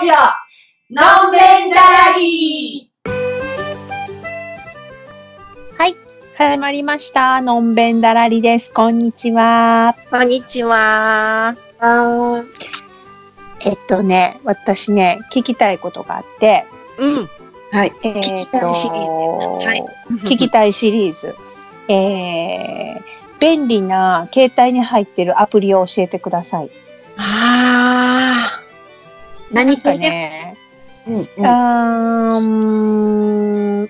ジオ、のんべんだらりはい。始まりました。のんべんだらりです。こんにちは。こんにちは。あえっとね、私ね、聞きたいことがあって、うん。はい。えー聞きたいシリーズはい 聞きたいシリーズ。えー、便利な携帯に入ってるアプリを教えてください。あ何なんかね、うんうん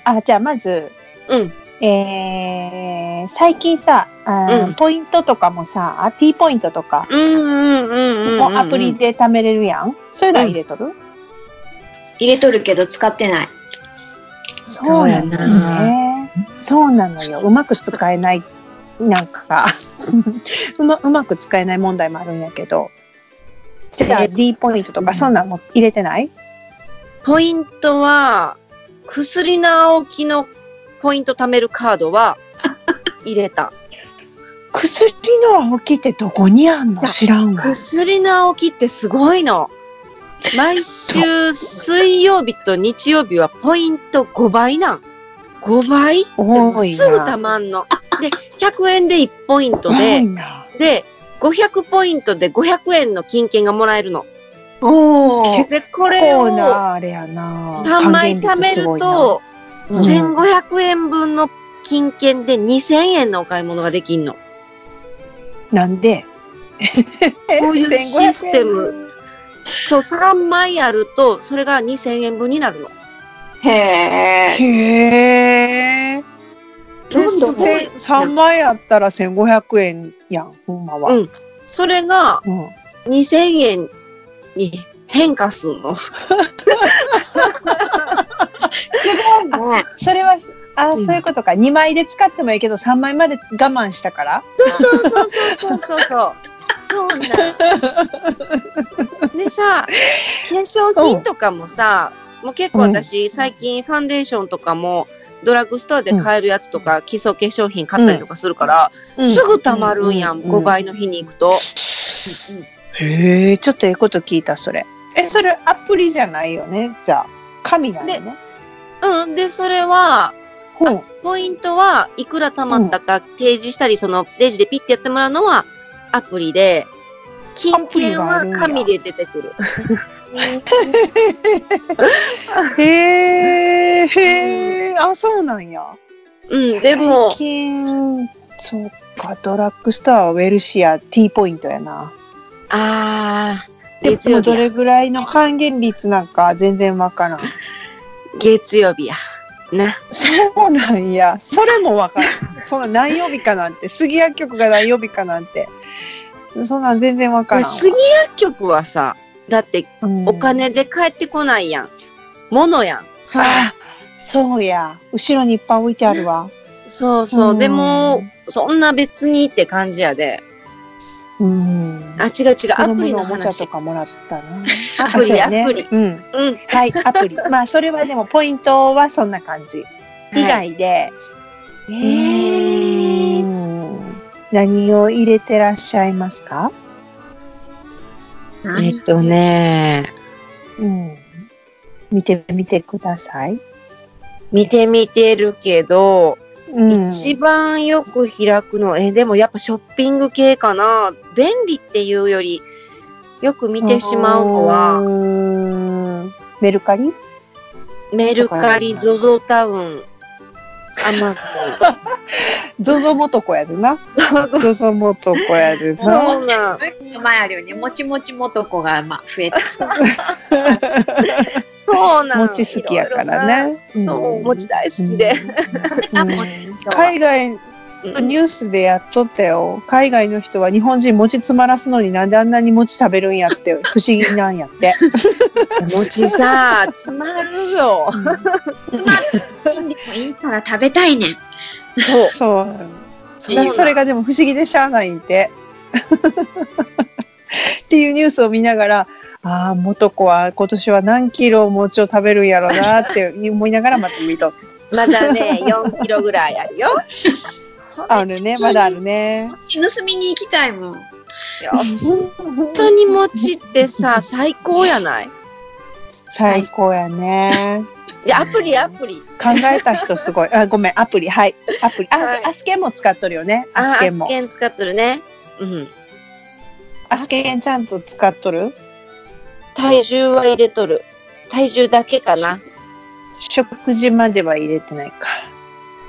ああ、じゃあまず、あ。うん。えー、最近さ、あーうんポイントとかもさ、T ポイントとか、うんうんうんうん。もうアプリ。で貯めれるやん？そういうのは入れとる、入れとるけど使ってない。そうなんだよね。そうなのよ。うまく使えない、なんか うま、うまく使えない問題もあるんやけど。じゃあえ D ポイントとかそんなんも入れてない？ポイントは、薬直樹のポイント貯めるカードは 入れた。薬の青木ってどこにあんの？知らんわ。薬直樹ってすごいの。毎週水曜日と日曜日はポイント5倍なん。5倍？すぐたな。まんの。で、100円で1ポイント多で。で、500ポイントで500円の金券がもらえるの。おー。で、これをこうな、あれやな。3枚貯めると、うん1500円分の金券で2000円のお買い物ができんの。なんで？こういうシステム。そう、3枚あると、それが2000円分になるの。へえ。へえ。どんどんですごい3枚あったら1500円やん、ほんまは。うんそれがうん2000円に変化すんの。すごいね。それは、あ、うんそういうことか。2枚で使ってもいいけど、3枚まで我慢したから？そうそうそうそうそうそう。そうなん。でさ、化粧品とかもさ、もう結構私、最近ファンデーションとかも、ドラッグストアで買えるやつとか、基礎化粧品買ったりとかするから、すぐ溜まるんやん、5倍の日に行くと。へえ、ちょっとええこと聞いた、それ。え、それアプリじゃないよね？じゃあ、紙なんよね。うん、で、それは、ポイントはいくら貯まったか提示したり、そのレジでピッてやってもらうのはアプリで、金券は紙で出てくる。へえ、へえ、あ、そうなんや。うん、でも最、近、そうか、ドラッグストアはウェルシア T ポイントやな。あー、でも月曜。どれぐらいの還元率なんか全然わからん。月曜日や。な。そうなんや。それもわからん。その何曜日かなんて、杉薬局が何曜日かなんて。そんなん全然わからんわ。杉薬局はさ、だってうんお金で返ってこないやん。物やん。そう。あ、そうや。後ろにいっぱい置いてあるわ。そうそう。うんでも、そんな別にって感じやで。うん。あ、違う違う。アプリの子供おもちゃ話と。かもらったな。アプリ、あそうやねアプリ。うん。うん。はい、アプリ。まあ、それはでも、ポイントはそんな感じ。以外で、えうー、ん何を入れてらっしゃいますか？えっとね、うん。見てみてください。見てみてるけど、うん一番よく開くの、え、でもやっぱショッピング系かな。便利っていうより、よく見てしまうのは、は、メルカリ？メルカリ、ゾゾタウン、アマゾゾモトコやるな。ゾゾゾモトコやるな。そうなん。前あるように、もちもちもとこが、まあ、増えた。そうなん。餅好きやからね。そう、餅大好きで。うん。海外うんニュースでやっとったよ。海外の人は日本人餅詰まらすのになんであんなに餅食べるんやって不思議なんやって。餅さ、詰まるよ。筋肉もいいから食べたいねん。そう。そう。そうなんそれがでも不思議でしゃあないんて。っていうニュースを見ながら、ああ、元子は今年は何キロ餅を食べるんやろうなって 思いながらまた見と。まだね、4キロぐらいあるよ。あるね、まだあるね。盗みに行きたいもん。いや本当に餅ってさ、最高やない？最高やね。で、アプリ、アプリ。考えた人すごい。あ、ごめん、アプリ、はい。アプリ。あ、はいアスケンも使っとるよね。アあ、アスケンも。スケン使ってるね。うん。アスケンちゃんと使っとる？体重は入れとる。体重だけかな。食事までは入れてないか。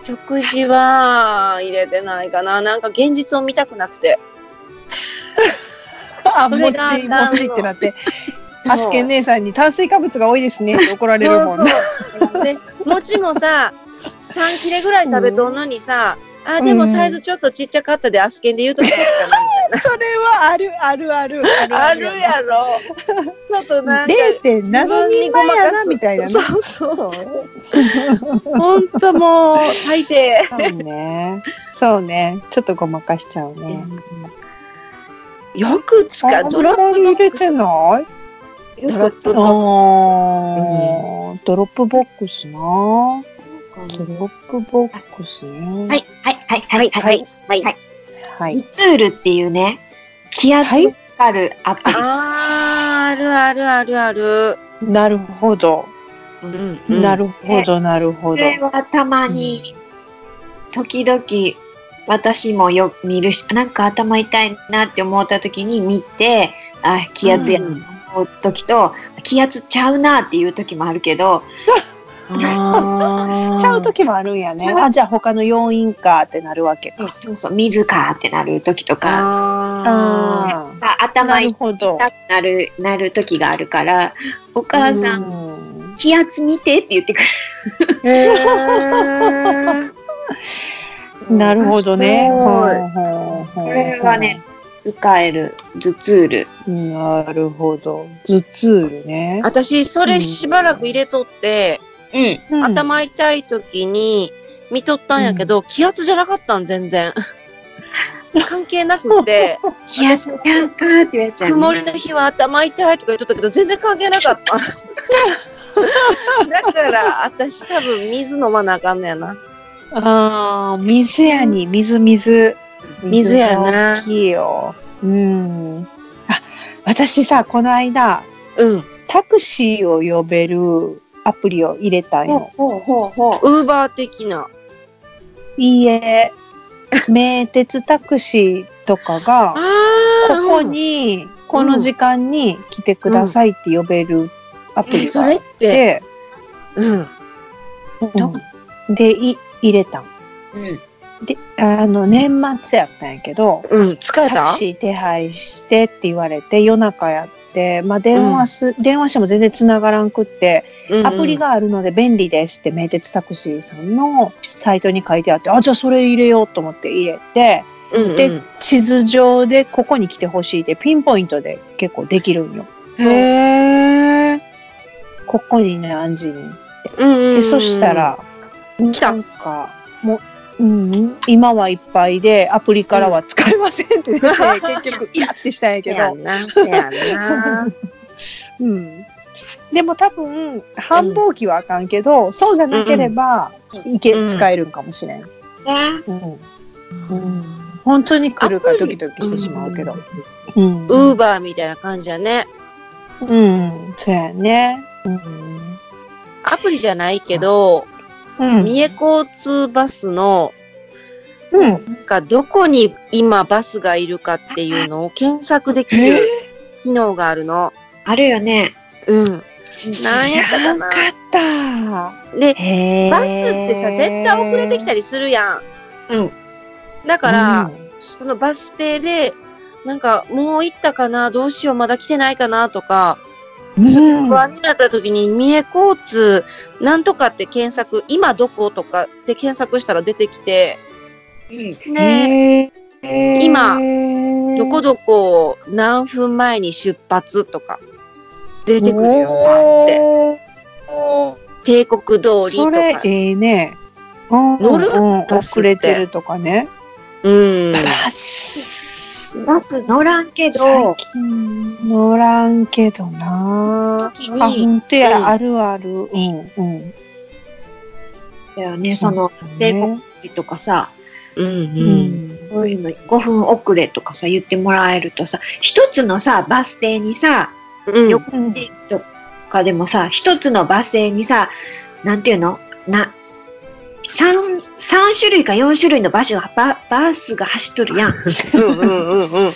食事は入れてないかな。なんか現実を見たくなくて。あ、それが餅、あかんの餅ってなって。アスケン姉さんに炭水化物が多いですねって怒られるもんね。そうそう。で、餅もさ、3切れぐらい食べとんのにさ、あ、でもサイズちょっとちっちゃかったで、アスケンで言うと それはあるあるあるあるな。あるやろ。ちょっとなんか。0.7人前やなみたいなね。そうそう。ほんともう、最低。そうね。そうね。ちょっとごまかしちゃうね。よく使あう。ドロップ。入れてないドロップあボッードロップボックスな。ドロップボックスね。はい、はい、はい、はい、はい。はい。はいはい。ジツールっていうね、気圧がかかるアプリ。あー、あるあるあるある。なるほど。うんなるほど、なるほど。これはたまに、時々、私もよく見るし、なんか頭痛いなって思った時に見て、あ、気圧やと思う時と、気圧ちゃうなっていう時もあるけど、ちゃう時もあるんやねあ、じゃあ他の要因かってなるわけか。そうそう、水かってなる時とか、ああ頭痛ほど。くなる、なる時があるから、お母さん、うん気圧見てって言ってくる。ーへーなるほどね。ここれはね、使える、頭痛ル。なるほど。頭痛るね。私、それしばらく入れとって、うん。うん頭痛い時に見とったんやけど、気圧じゃなかったん、全然。関係なくて、気圧ちゃうかって言われたよね曇りの日は頭痛いとか言っとったけど、全然関係なかった。だから、私多分水飲まなあかんのやな。ああ、水やに、水、水。水やなが大きいよ。うん。あ、私さ、この間、うん。タクシーを呼べるアプリを入れたんよ。ほうほうほう。ウーバー的な。いいえ、名鉄タクシーとかが、あここに、この時間に来てくださいって呼べるアプリがあって、うん。うんで、い入れたん。うん。で、あの、年末やったんやけど、うん、使えた？タクシー手配してって言われて、夜中やって、まあ、電話す、電話しても全然繋がらんくって、アプリ、があるので便利ですって、名鉄タクシーさんのサイトに書いてあって、あ、じゃあそれ入れようと思って入れて、うんうん、で、地図上でここに来てほしいって、ピンポイントで結構できるんよ。へえ。ここにね、アンジに。うんうんうんで、そした、ら、来たなんか、もう、うん、今はいっぱいで、アプリからは使えませんって出て、結局、イラってしたんやけど。うん。でも多分、繁忙期はあかんけど、そうじゃなければ、いけ、うん使えるんかもしれん。ね。うん。うん。本当に来るかドキドキしてしまうけど。うん。ウーバーみたいな感じやね。うん。そうやね。うん。アプリじゃないけど、うん。三重交通バスの、うん。なんかどこに今バスがいるかっていうのを検索できえる機能があるの。あるよね。うん。なんやったかな知らんかった。で、バスってさ、絶対遅れてきたりするやん。うん。だから、そのバス停で、なんか、もう行ったかなどうしようまだ来てないかなとか、うん、不安になった時に、三重交通、なんとかって検索、今どことかって検索したら出てきて、うん。ね、今どこどこ何分前に出発とか、出てくるよって。帝国通りとか。それええね。乗乗る？遅れてるとかね。うん。バス。バス乗らんけ最ど、近乗らんけどな。時あ、に、本当や、うんあるある。うん、うん。だよね、その、帝国とかさ、うんう。うんん。そういうの5分遅れとかさ、言ってもらえるとさ、一つのさ、バス停にさ、うん。横地とかでもさ、一つのバス停にさ、なんていうの？な、三、三種類か四種類のバスが、ババスが走っとるやん。うんうんうんうん。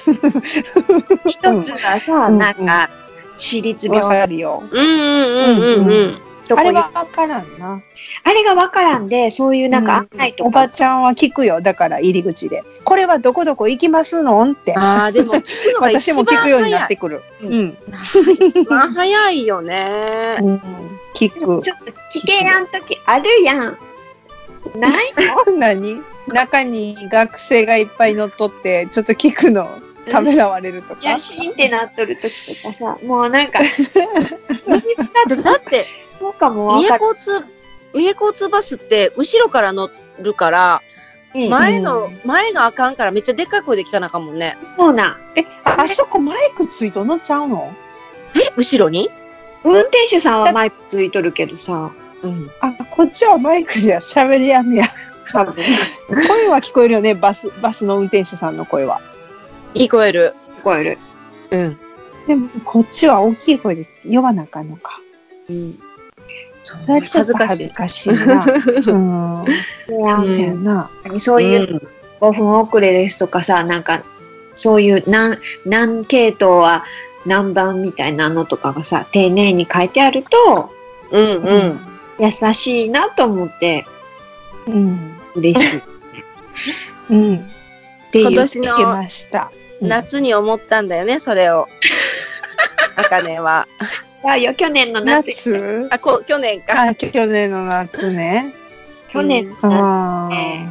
一つがさ、うんなんか、私立わ病かるよ。うんうんうんうんうん。あれはわからんな。あれがわからんで、そういうなんか案内とおばか。ちゃんは聞くよ。だから入り口で。これはどこどこ行きますの？って。ああ、でも聞くのが一私も聞番くようになってくる。ううんん。一番早いよね。うん聞く。ちょっと聞けやんときあるやん。ない 何？中に学生がいっぱい乗っとって、ちょっと聞くのためらわれるとか？いや、。シーンってなっとるときとかさ、もうなんか、だって、そうかもわ三重。交通、三重交通バスって後ろから乗るから、うん前の、前のあかんからめっちゃでっかい声で聞かなあかんもんね。そうなん。え、あそこマイクついとんの？ちゃうの？え後ろに？運転手さんはマイクついとるけどさ、うん。あ、こっちはマイクじゃ喋りやんねや。多分、声は聞こえるよね、バス、バスの運転手さんの声は。聞こえる。聞こえる。うん。でも、こっちは大きい声で呼ばなあかんのか。うん。それはちょっと恥ずかしいな。うん。いやうんそうやな。そういう5分遅れですとかさ、なんか、そういう何、何系統は何番みたいなのとかがさ、丁寧に書いてあると、うんうん。優しいなと思ってうん。嬉しいっ うん。ていう。今年聞けのました。うん夏に思ったんだよね、それを。あかねは。いやよ、去年の夏。夏？あ、こ去年か。あ、去年の夏ね。去年の夏あえ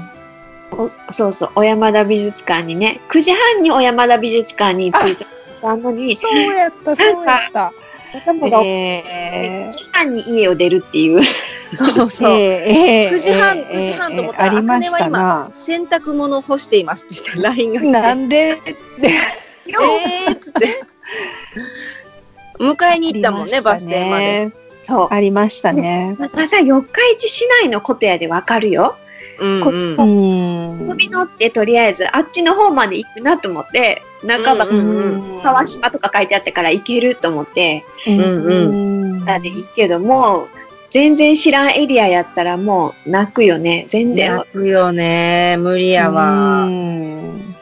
おそうそう、小山田美術館にね、9時半に小山田美術館に着いたのに、そうやった、そうやった。頭がえ9時半に家を出るっていう。そうそう。え9時半ええ9時半と思ったらありましたな。洗濯物を干していますって LINE が来て。なんで？えーっつって。迎えに行ったもんね、バス停まで。。そう。ありましたね。またさ、四日市市内のことやでわかるよ。うんうん。飛び乗ってとりあえずあっちの方まで行くなと思って、半ば川島とか書いてあったから行けると思って、うんうんたでいいけども、全然知らんエリアやったらもう泣くよね。全然。泣くよね。無理やうわ。ん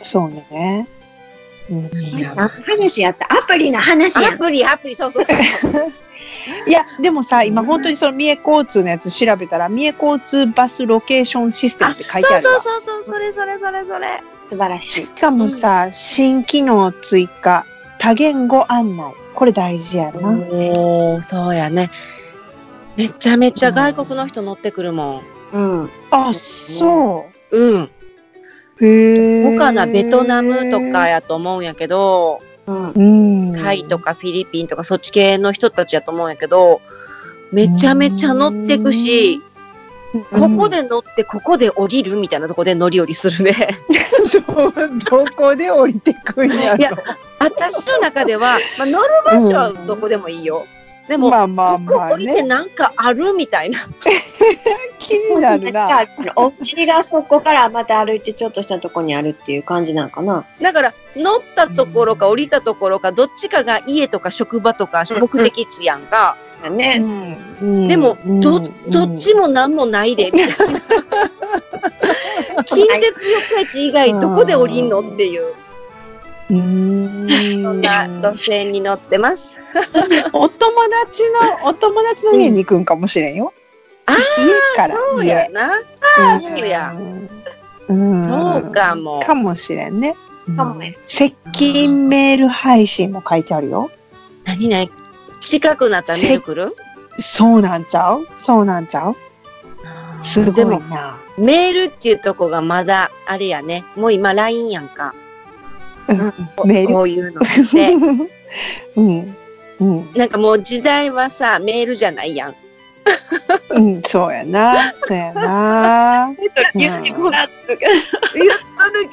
そうね。うん話やったアプリの話やん。アプリ、アプリ、そうそうそう。いや、でもさ、今本当にその三重交通のやつ調べたら、三重交通バスロケーションシステムって書いてそうそうあるわ。そうそう、それそれそれそれ。素晴らししい。かもさ、新機能追加、多言語案内。これ大事やな。おお、そうやね。めちゃめちゃ外国の人乗ってくるもん。うん。あ、そうん。う。へえ。他かな、ベトナムとかやと思うんやけど、うん。うん。タイとかフィリピンとかそっち系の人たちやと思うんやけど、めちゃめちゃ乗ってくし、ここで乗ってここで降りるみたいなとこで乗り降りするね。ど、どこで降りてくんやろ。いや私の中では、まあ、乗る場所はどこでもいいよ。でも、まあまあここまあね。降りてなんかあるみたいな。気になるな。お家がそこからまた歩いてちょっとしたとこにあるっていう感じなんかな。だから乗ったところか降りたところかどっちかが家とか職場とかうん目的地やんか。ね。うんでも、ど、うんどっちも何もないで、みたいな。近鉄四日市以外どこで降りんのっていう、うんそんな路線に乗ってます。お友達の、お友達の家に行くんかもしれんよ。あー家からそう家。やな。うんそうや。うんそうかも。かもしれんね。かもね接近メール配信も書いてあるよ。何々近くなったらメール？来るそうなんちゃう？そうなんちゃう？すごいでもな。メールっていうとこがまだあれやね。もう今 LINE やんか。うんメール？こういうのって。うん。うん。なんかもう時代はさ、メールじゃないやん。うん、そうやな。そうやな。言ってもらっとる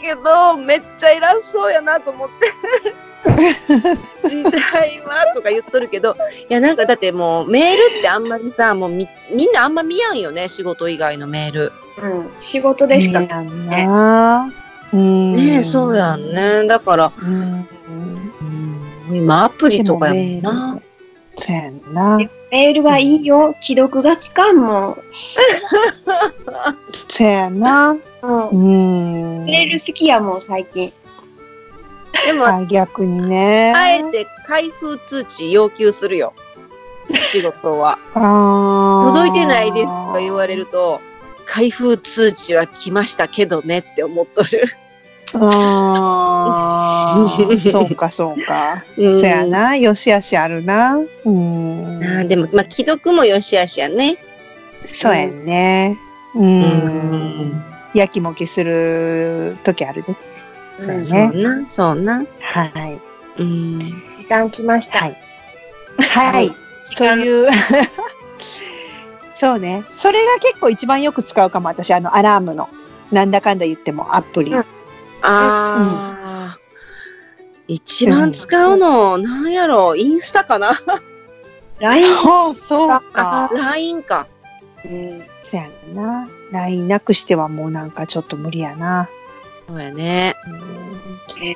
けど、めっちゃ偉そうやなと思って。時代はとか言っとるけど、いやなんかだってもうメールってあんまりさ、もうみみんなあんま見やんよね、仕事以外のメール。うん。仕事でしか。やんな。うん。ねえ、そうやん。ね。だから、うん。今アプリとかやもんなね。そうやな。メールはいいよ。既読がつかんもん。せやな。うんうん。メール好きやもん、最近。でも、あ逆にね。あえて開封通知要求するよ。仕事は。届いてないですとか言われると、開封通知は来ましたけどねって思っとる。あー そうかそうか。うんせやな。よしあしあるな。うん。あーでも、まあ、既読もよしあしやね。そうやんね。う。うんやきもきする時あるね。そうやそうね。な、そうな。はい。うん。時間来ました。はい。はい。という。そうね。それが結構一番よく使うかも。私、あの、アラームの。なんだかんだ言ってもアプリ。うんああ、一番使うの、なんやろ、インスタかな？LINE そう、そうあか。、LINE か。うんそうやんな。LINE なくしてはもうなんかちょっと無理やな。そうやね。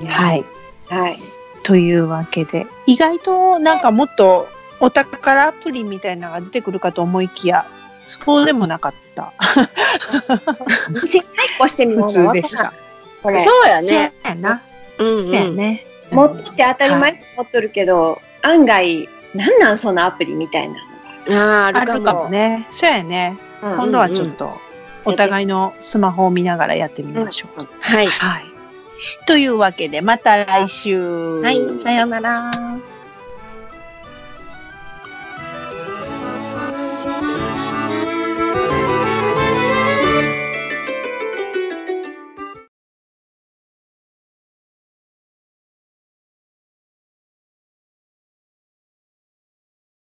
はい。はい。というわけで、意外となんかもっとお宝アプリみたいなのが出てくるかと思いきや、そうでもなかった。店解雇してみよ普う通でした。これ。そうやね。そうやな。うん、そうやね。持っとって当たり前と思っとるけど、案外、なんなんそのアプリみたいなああ、あるかも。あるかもね。そうやね。のが。今度はちょっとお互いのスマホを見ながらやってみましょう。はい。はい。というわけで、また来週。はい、さようなら。